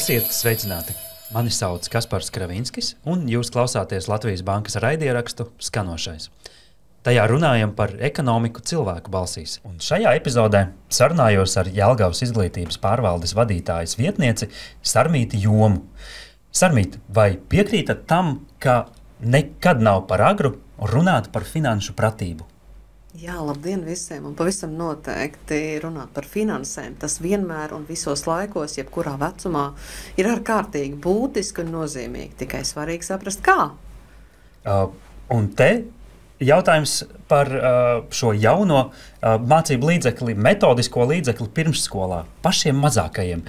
Esiet sveicināti! Mani sauc Kaspars Kravinskis, un jūs klausāties Latvijas Bankas raidierakstu Skanošais. Tajā runājam par ekonomiku cilvēku balsīs. Un šajā epizodē sarunājos ar Jālgavas izglītības pārvaldes vadītājas vietnieci Sarmīti Jomu. Sarmīt, vai piekrītat tam, ka nekad nav par agru runāt par finanšu pratību? Jā, labdien visiem! Un pavisam noteikti runāt par finansēm. Tas vienmēr un visos laikos, jebkurā vecumā, ir ārkārtīgi būtiski un nozīmīgi. Tikai svarīgi saprast, kā. Uh, un te jautājums par uh, šo jauno uh, mācību līdzekli, metodisko līdzekli pirmsskolā, pašiem mazākajiem.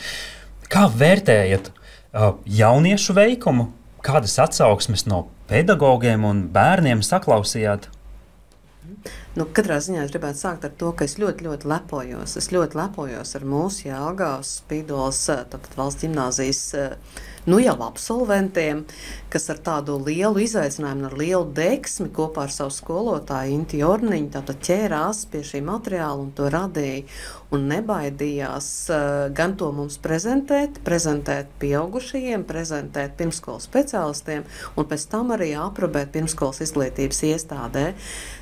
Kā vērtējat uh, jauniešu veikumu? Kādas atsauksmes no pedagogiem un bērniem saklausījāt? Nu, katrā ziņā es gribētu sākt ar to, ka es ļoti, ļoti lepojos. Es ļoti lepojos ar mūsu Jāgaunas Spīdols, tātad valsts ģimnāzijas nu jau absolventiem, kas ar tādu lielu izaicinājumu, ar lielu deksmi kopā ar savu skolotāju Inti Jorniņu tātad ķērās pie šī materiāla un to radīja. Un nebaidījās uh, gan to mums prezentēt, prezentēt pieaugušajiem, prezentēt pirmskolas speciālistiem un pēc tam arī aprobēt pirmskolas izglītības iestādē.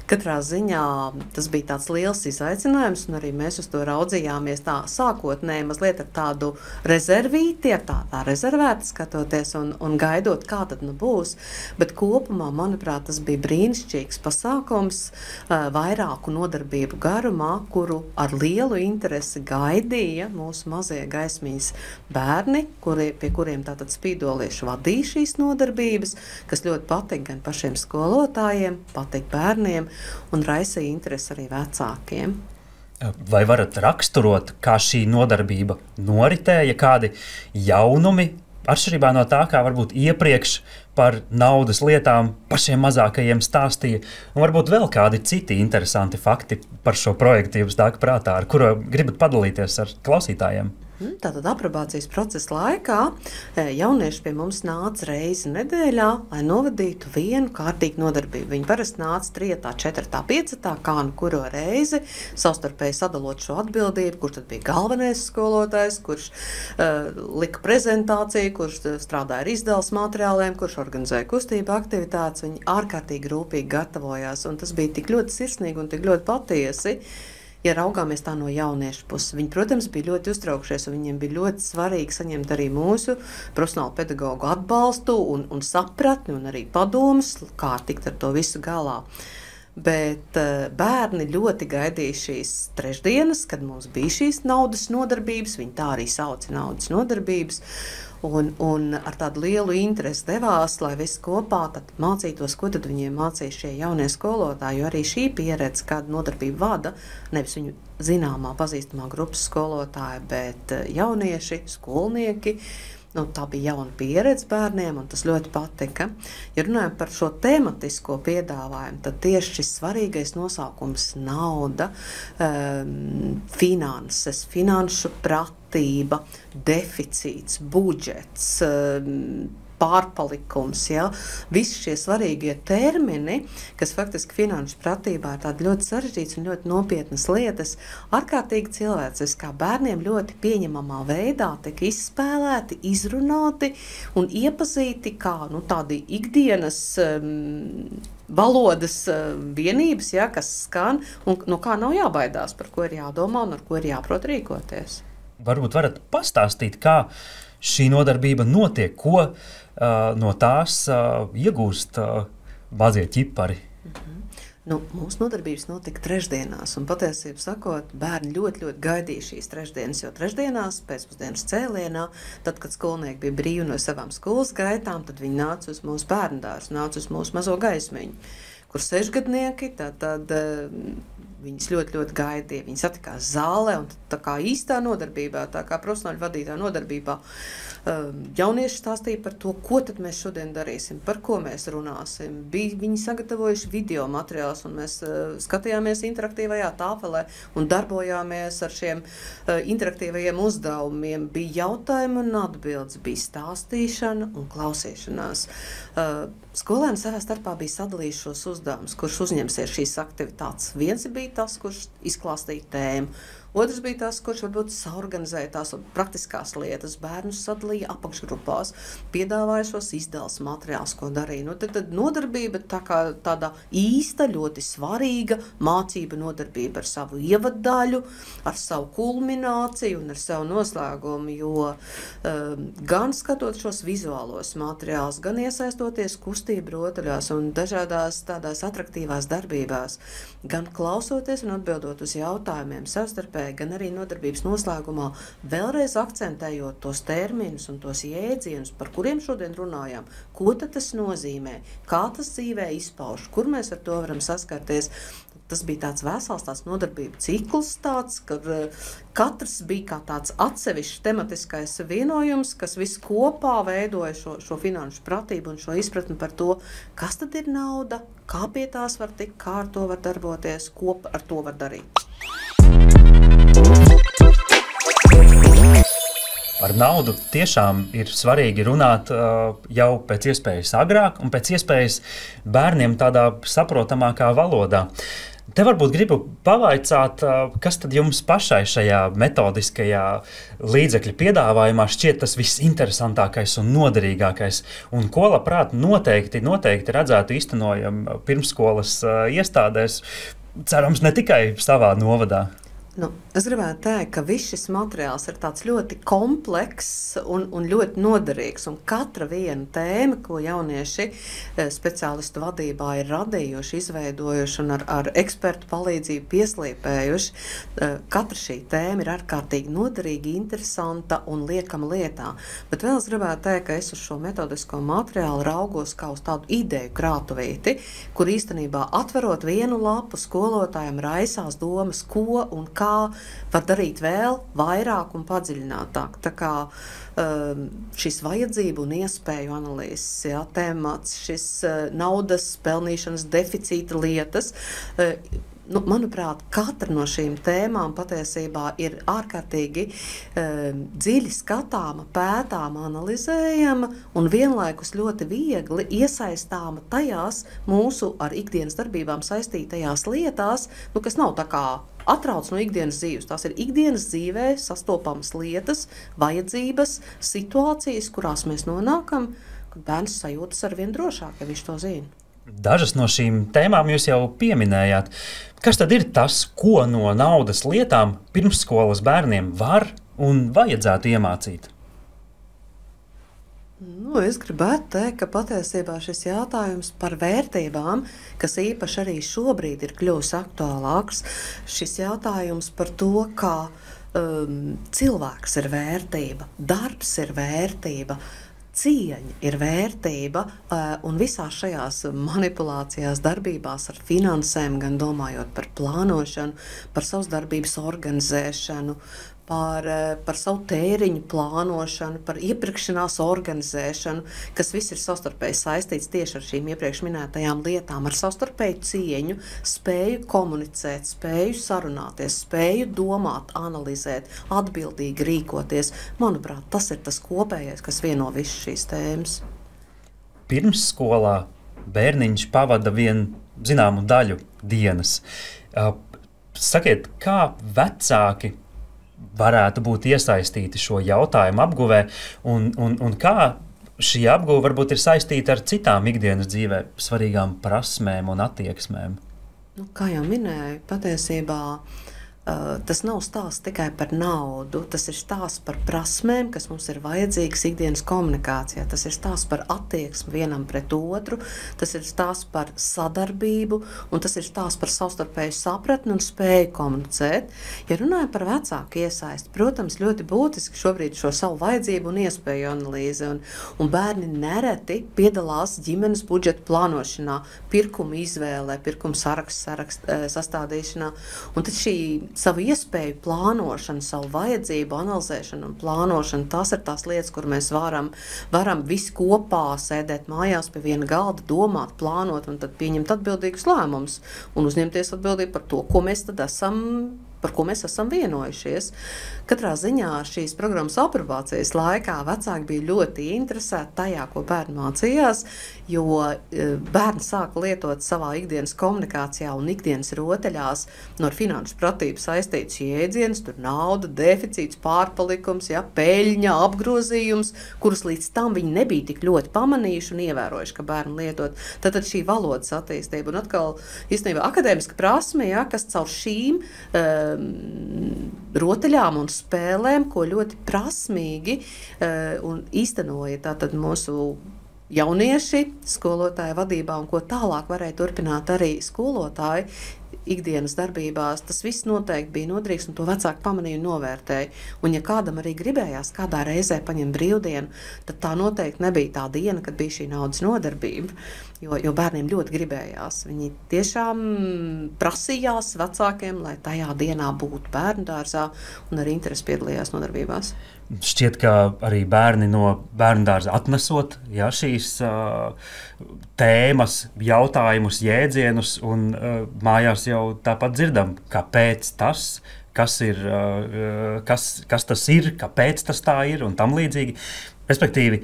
Katrā ziņā tas bija tāds liels izaicinājums, un arī mēs uz to raudzījāmies tā sākotnēji, mazliet ar tādu rezervīti, ar tā, tā rezervēta skatoties un, un gaidot, kā tad nu būs. Bet kopumā, manuprāt, tas bija brīnišķīgs pasākums vairāku nodarbību garumā, kuru ar lielu interesi gaidīja mūsu mazie gaismīs bērni, kuri, pie kuriem tātad spīdolieši vadīja šīs nodarbības, kas ļoti patika gan pašiem skolotājiem, patika bērniem un raisīja interesi arī vecākiem. Vai varat raksturot, kā šī nodarbība noritēja, kādi jaunumi Atšķirībā no tā, kā varbūt iepriekš par naudas lietām pašiem mazākajiem stāstīja, un varbūt vēl kādi citi interesanti fakti par šo projektu jums nāk prātā, ar kuru gribat padalīties ar klausītājiem. Mhm, tātad aprobācijas procesa laikā e, jaunieši pie mums nāca reizi nedēļā, lai novadītu vienu kārtīgu nodarbību. Viņi parasti nāca trijotā, četrtā, piecatā, kā nu kuro reizi, savstarpēji sadalot šo atbildību, kurš tad bija galvenais skolotājs, kurš uh, lika prezentāciju, kurš strādāja ar izdevuma materiāliem, kurš organizēja kustību aktivitātes. Viņi ārkārtīgi rūpīgi gatavojās, un tas bija tik ļoti sirsnīgi un tik ļoti patiesi ja raugāmies tā no jauniešu puses, viņi, protams, bija ļoti uztraukšies, un viņiem bija ļoti svarīgi saņemt arī mūsu profesionālu pedagoģu atbalstu un, un sapratni un arī padomus, kā tikt ar to visu galā. Bet uh, bērni ļoti gaidīja šīs trešdienas, kad mums bija šīs naudas nodarbības. Viņi tā arī sauca naudas nodarbības un, un ar tādu lielu interesi devās, lai visi kopā mācītos, ko tad viņiem mācīja šie jaunie skolotāji. Jo arī šī pieredze, kāda nodarbība vada, nevis viņu zināmā, pazīstamā grupas skolotāja, bet eh, jaunieši, skolnieki. Nu, tā bija jauna pieredze bērniem, un tas ļoti patika. Ja runājam par šo tematisko piedāvājumu, tad tieši šis svarīgais nosaukums - nauda, um, finanses, finanšu prata kārtība, deficīts, budžets. Um, pārpalikums, ja? visi šie svarīgie termini, kas faktiski finanšu pratībā ir tādi ļoti sarežģītas un ļoti nopietnas lietas, ārkārtīgi cilvēciskā bērniem ļoti pieņemamā veidā tiek izspēlēti, izrunāti un iepazīti kā nu, tādi ikdienas um, valodas vienības, ja, kas skan un no kā nav jābaidās, par ko ir jādomā un ar ko ir jāprot rīkoties. Varbūt varat pastāstīt, kā šī nodarbība notiek, ko uh, no tās uh, iegūst uh, mazie ķipari. Mm -hmm. Nu, mūsu nodarbības notika trešdienās, un patiesībā sakot, bērni ļoti, ļoti gaidīja šīs trešdienas. Jo trešdienās, pēcpusdienas cēlienā, tad, kad skolnieki bija brīvi no savām skolas gaitām, tad viņi nāca uz mūsu bērnu dārzu, nāca uz mūsu mazo gaismiņu, kur sešgadnieki tad, tad, viņas ļoti, ļoti gaidīja. Viņi satikās zālē, un tā kā īstā nodarbībā, tā kā profesionāla vadītā nodarbībā, um, jaunieši stāstīja par to, ko tad mēs šodien darīsim, par ko mēs runāsim. Bija viņi sagatavojuši video materiālus, un mēs uh, skatījāmies interaktīvajā tāfelē un darbojāmies ar šiem uh, interaktīvajiem uzdevumiem. Bija jautājumi un atbildes, bija stāstīšana un klausīšanās. Uh, Skolēni savā starpā bija sadalījuši šos uzdevumus, kurš uzņemsies šīs aktivitātes. Viens bija tas, kurš izklāstīja tēmu, Otrs bija tas, kurš varbūt saorganizēja tās praktiskās lietas, bērnus sadalīja apakšgrupās, piedāvāja šos izdevuma materiālus, ko darīja. Nu, tad, tad nodarbība tā kā tāda īsta, ļoti svarīga mācība nodarbība ar savu ievadaļu, ar savu kulmināciju un ar savu noslēgumu, jo um, gan skatot šos vizuālos materiālus, gan iesaistoties kustību rotaļās un dažādās tādās atraktīvās darbībās, gan klausoties un atbildot uz jautājumiem savstarpēji, savstarpēji, gan arī nodarbības noslēgumā, vēlreiz akcentējot tos terminus un tos jēdzienus, par kuriem šodien runājām, ko tas nozīmē, kā tas dzīvē izpauž, kur mēs ar to varam saskarties. Tas bija tāds vesels tāds nodarbību cikls, tāds, kad uh, katrs bija kā tāds atsevišķs tematiskais vienojums, kas viss kopā veidoja šo, šo finanšu pratību un šo izpratni par to, kas tad ir nauda, kā pie tās var tikt, kā ar to var darboties, ko ar to var darīt. Par naudu tiešām ir svarīgi runāt uh, jau pēc iespējas agrāk un pēc iespējas bērniem tādā saprotamākā valodā. Te varbūt gribu pavaicāt, uh, kas tad jums pašai šajā metodiskajā līdzekļu piedāvājumā šķiet tas visinteresantākais un noderīgākais, un ko labprāt noteikti, noteikti redzētu īstenojam pirmskolas uh, iestādēs, cerams, ne tikai savā novadā. Nu, es gribētu teikt, ka viss šis materiāls ir ļoti komplekss un, un ļoti noderīgs. Un katra viena tēma, ko jaunieši eh, speciālistu vadībā ir radījuši, izveidojuši un ar, ar ekspertu palīdzību pieslīpējuši, eh, katra šī tēma ir ārkārtīgi noderīga, interesanta un liekama lietā. Bet vēl es gribētu teikt, ka es uz šo metodisko materiālu raugos kā uz tādu ideju krātuvīti, kur īstenībā atverot vienu lapu skolotājiem raisās domas, ko un kā kā var darīt vēl vairāk un padziļinātāk. Tā kā um, šis vajadzību un iespēju analīzes jā, temats, šis uh, naudas pelnīšanas deficīta lietas. Uh, nu, manuprāt, katra no šīm tēmām patiesībā ir ārkārtīgi e, dziļi skatāma, pētāma, analizējama un vienlaikus ļoti viegli iesaistāma tajās mūsu ar ikdienas darbībām saistītajās lietās, nu, kas nav tā kā atrauc no ikdienas dzīves. Tās ir ikdienas dzīvē sastopamas lietas, vajadzības, situācijas, kurās mēs nonākam, kad bērns sajūtas ar vien drošāk, ja viņš to zina. Dažas no šīm tēmām jūs jau pieminējāt. Kas tad ir tas, ko no naudas lietām pirmsskolas bērniem var un vajadzētu iemācīt? Nu, es gribētu teikt, ka patiesībā šis jautājums par vērtībām, kas īpaši arī šobrīd ir kļuvis aktuālāks, šis jautājums par to, kā um, cilvēks ir vērtība, darbs ir vērtība. Cieņa ir vērtība, uh, un visās šajās manipulācijās, darbībās ar finansēm, gan domājot par plānošanu, par savas darbības organizēšanu, par, eh, par savu tēriņu plānošanu, par iepirkšanās organizēšanu, kas viss ir savstarpēji saistīts tieši ar šīm iepriekš minētajām lietām, ar savstarpēju cieņu, spēju komunicēt, spēju sarunāties, spēju domāt, analizēt, atbildīgi rīkoties. Manuprāt, tas ir tas kopējais, kas vieno visas šīs tēmas. Pirmsskolā bērniņš pavada vienu zināmu daļu dienas. Sakiet, kā vecāki varētu būt iesaistīti šo jautājumu apguvē, un, un, un kā šī apguve varbūt ir saistīta ar citām ikdienas dzīvē svarīgām prasmēm un attieksmēm. Nu, kā jau minēju, patiesībā Uh, tas nav stāsts tikai par naudu, tas ir stāsts par prasmēm, kas mums ir vajadzīgas ikdienas komunikācijā. Tas ir stāsts par attieksmi vienam pret otru, tas ir stāsts par sadarbību, un tas ir stāsts par savstarpēju sapratni un spēju komunicēt. Ja runājam par vecāku iesaisti, protams, ļoti būtiski šobrīd šo savu vajadzību un iespēju analīzi, un, un bērni nereti piedalās ģimenes budžeta plānošanā, pirkuma izvēlē, pirkuma sarakstu sarakst, eh, sastādīšanā. Un tad šī savu iespēju plānošanu, savu vajadzību analizēšanu un plānošanu. Tas ir tās lietas, kur mēs varam, varam visi kopā sēdēt mājās pie viena galda, domāt, plānot un tad pieņemt atbildīgus lēmumus un uzņemties atbildību par to, ko mēs tad esam par ko mēs esam vienojušies. Katrā ziņā šīs programmas aprobācijas laikā vecāki bija ļoti interesēti tajā, ko bērni mācījās, jo e, bērni sāka lietot savā ikdienas komunikācijā un ikdienas rotaļās no finanšu pratību saistīts jēdziens, tur nauda, deficīts, pārpalikums, ja, peļņa, apgrozījums, kurus līdz tam viņi nebija tik ļoti pamanījuši un ievērojuši, ka bērni lietot. Tad, tad šī valodas attīstība un atkal īstenībā akadēmiska prasme, ja, kas caur šīm uh, rotaļām un spēlēm, ko ļoti prasmīgi uh, un īstenoja tātad mūsu jaunieši skolotāja vadībā un ko tālāk varēja turpināt arī skolotāji ikdienas darbībās, tas viss noteikti bija noderīgs, un to vecāki pamanīja un novērtēja. Un, ja kādam arī gribējās kādā reizē paņemt brīvdienu, tad tā noteikti nebija tā diena, kad bija šī naudas nodarbība. Jo, jo bērniem ļoti gribējās. Viņi tiešām prasījās vecākiem, lai tajā dienā būtu bērnu dārzā un arī interesi piedalījās nodarbībās. Šķiet, ka arī bērni no bērnu dārza atnesot ja, šīs uh, tēmas, jautājumus, jēdzienus, un uh, mājās jau tāpat dzirdam, kāpēc tas, kas, ir, uh, kas, kas tas ir, kāpēc tas tā ir un tam līdzīgi. Respektīvi,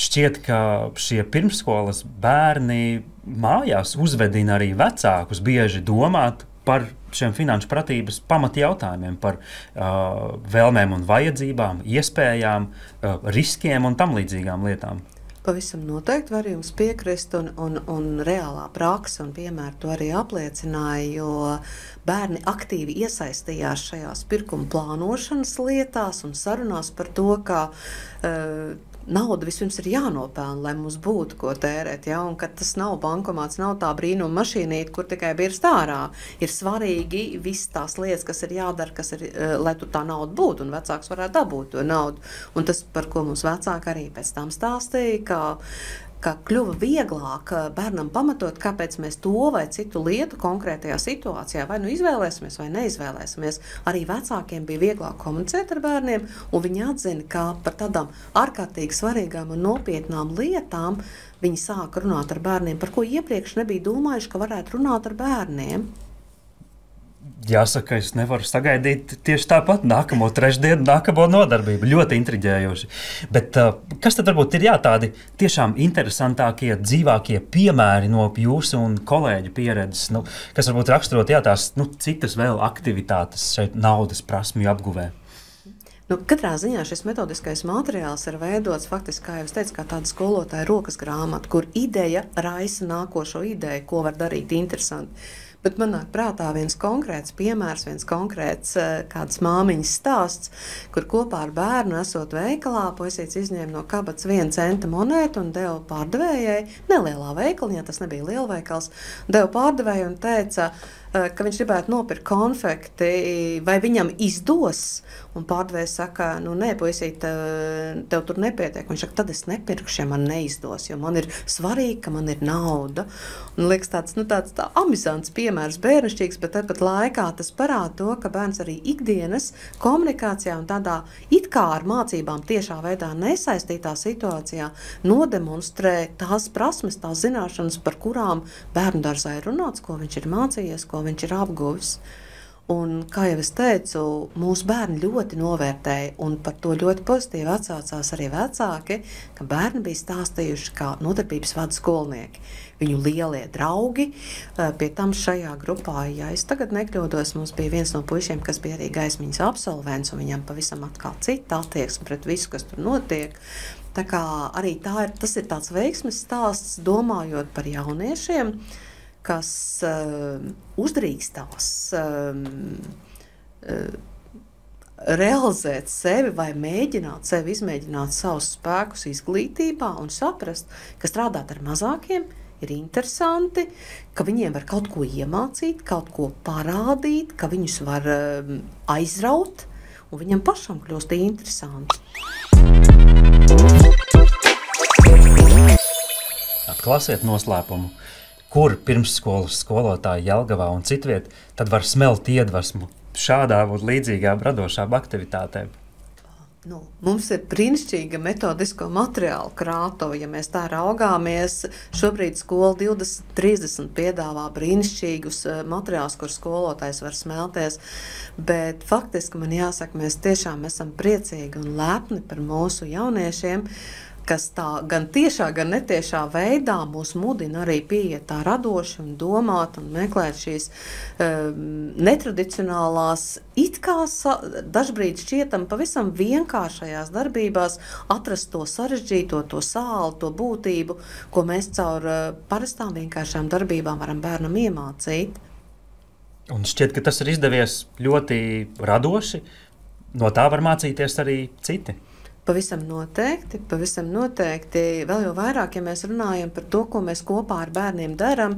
šķiet, ka šie pirmsskolas bērni mājās uzvedina arī vecākus bieži domāt par šiem finanšu pratības pamatjautājumiem, par uh, vēlmēm un vajadzībām, iespējām, uh, riskiem un tam līdzīgām lietām. Pavisam noteikti var jums piekrist, un, un, un reālā praksa un piemēra to arī apliecināja, jo bērni aktīvi iesaistījās šajās pirkuma plānošanas lietās un sarunās par to, ka uh, nauda vispirms ir jānopelna, lai mums būtu ko tērēt. Ja? Un, tas nav bankomāts, nav tā brīnuma mašīnīte, kur tikai birst ārā. Ir svarīgi visas tās lietas, kas ir jādara, kas ir, eh, lai tur tā nauda būtu un vecāks varētu dabūt to naudu. Un tas, par ko mums vecāki arī pēc tam stāstīja, ka ka kļuva vieglāk eh, bērnam pamatot, kāpēc mēs to vai citu lietu konkrētajā situācijā vai nu izvēlēsimies vai neizvēlēsimies. Arī vecākiem bija vieglāk komunicēt ar bērniem, un viņi atzina, ka par tādām ārkārtīgi svarīgām un nopietnām lietām viņi sāka runāt ar bērniem, par ko iepriekš nebija domājuši, ka varētu runāt ar bērniem. Jāsaka, es nevaru sagaidīt tieši tāpat nākamo trešdienu, nākamo nodarbību. Ļoti intriģējoši. Bet uh, kas tad varbūt ir jā, tādi tiešām interesantākie, dzīvākie piemēri no jūsu un kolēģu pieredzes, nu, kas varbūt raksturot jā, tās nu, citas vēl aktivitātes šeit naudas prasmju apguvē? Nu, katrā ziņā šis metodiskais materiāls ir veidots faktiski, kā jau teicu, kā tāda skolotāja rokas grāmata, kur ideja raisa nākošo ideju, ko var darīt interesanti. Bet man nāk prātā viens konkrēts piemērs, viens konkrēts eh, kāds māmiņas stāsts, kur kopā ar bērnu esot veikalā, puisīts izņēma no kabatas vienu centa monētu un deva pārdevējai, nelielā veikalā, ja tas nebija lielveikals, deva pārdevējai un teica, eh, ka viņš gribētu nopirkt konfekti, vai viņam izdos. Un pārdevējs saka, nu, nē, puisīt, tev tur nepietiek. Viņš saka, tad es nepirkšu, ja man neizdos, jo man ir svarīgi, ka man ir nauda. Un liekas tāds, nu, tāds tā amizants piemērs, bērnišķīgs, bet tāpat laikā tas parāda to, ka bērns arī ikdienas komunikācijā un tādā it kā ar mācībām tiešā veidā nesaistītā situācijā nodemonstrē tās prasmes, tās zināšanas, par kurām bērnu dārzā ir runāts, ko viņš ir mācījies, ko viņš ir apguvis. Un, kā jau es teicu, mūsu bērni ļoti novērtēja, un par to ļoti pozitīvi atsaucās arī vecāki, ka bērni bija stāstījuši, kā nodarbības vada skolnieki. Viņu lielie draugi, pie tam šajā grupā, ja es tagad nekļūdos, mums bija viens no puišiem, kas bija arī gaismiņas absolvents, un viņam pavisam atkal cita attieksme pret visu, kas tur notiek. Tā kā arī tā ir, tas ir tāds veiksmes stāsts, domājot par jauniešiem, uh, kas uh, uzdrīkstās um, realizēt sevi vai mēģināt sevi izmēģināt savus spēkus izglītībā un saprast, ka strādāt ar mazākiem ir interesanti, ka viņiem var kaut ko iemācīt, kaut ko parādīt, ka viņus var um, aizraut un viņam pašam kļūst interesanti. Atklāsiet noslēpumu, kur pirmsskolas skolotāji Jelgavā un citviet, tad var smelt iedvesmu šādām un līdzīgām radošām aktivitātēm? Nu, mums ir brīnišķīga metodisko materiālu krātuve. Ja mēs tā raugāmies, šobrīd skola 20, 30 piedāvā brīnišķīgus eh, materiālus, kur skolotājs var smelties. Bet faktiski man jāsaka, mēs tiešām esam priecīgi un lepni par mūsu jauniešiem. Uh, kas tā gan tiešā, gan netiešā veidā mūs mudina arī pieiet tā radoši un domāt un meklēt šīs um, netradicionālās, it kā dažbrīd šķietam pavisam vienkāršajās darbībās atrast to sarežģīto, to sāli, to būtību, ko mēs caur uh, parastām vienkāršām darbībām varam bērnam iemācīt. Un šķiet, ka tas ir izdevies ļoti radoši. No tā var mācīties arī citi. Pavisam noteikti, pavisam noteikti. Vēl jau vairāk, ja mēs runājam par to, ko mēs kopā ar bērniem darām,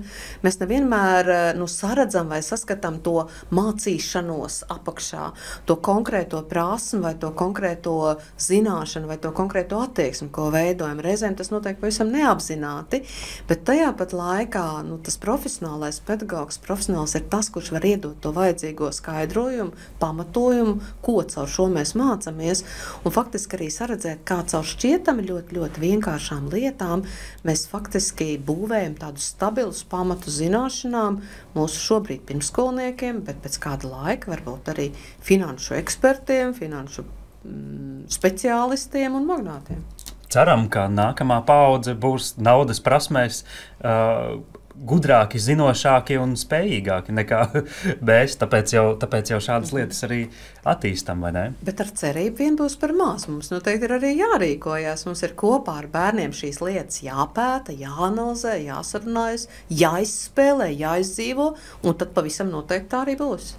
mēs nevienmēr eh, nu, saredzam vai saskatām to mācīšanos apakšā, to konkrēto prasmu vai to konkrēto zināšanu vai to konkrēto attieksmi, ko veidojam. Reizēm tas notiek pavisam neapzināti, bet tajā pat laikā nu, tas profesionālais pedagogs, profesionāls ir tas, kurš var iedot to vajadzīgo skaidrojumu, pamatojumu, ko caur šo mēs mācāmies. Un faktiski arī saredzēt, kā caur šķietami ļoti, ļoti vienkāršām lietām mēs faktiski būvējam tādus stabilus pamatus zināšanām mūsu šobrīd pirmskolniekiem, bet pēc kāda laika varbūt arī finanšu ekspertiem, finanšu mm, speciālistiem un magnātiem. Ceram, ka nākamā paudze būs naudas prasmēs uh, gudrāki, zinošāki un spējīgāki nekā mēs. Tāpēc jau, tāpēc jau šādas lietas arī attīstām. Bet ar cerību vien būs par maz. Mums noteikti ir arī jārīkojas. Mums ir kopā ar bērniem šīs lietas jāpēta, jāanalizē, jāsarunājas, jāizspēlē, jāizdzīvo, un tad pavisam noteikti tā arī būs.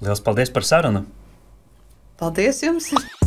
Lielas paldies par sarunu! Paldies jums!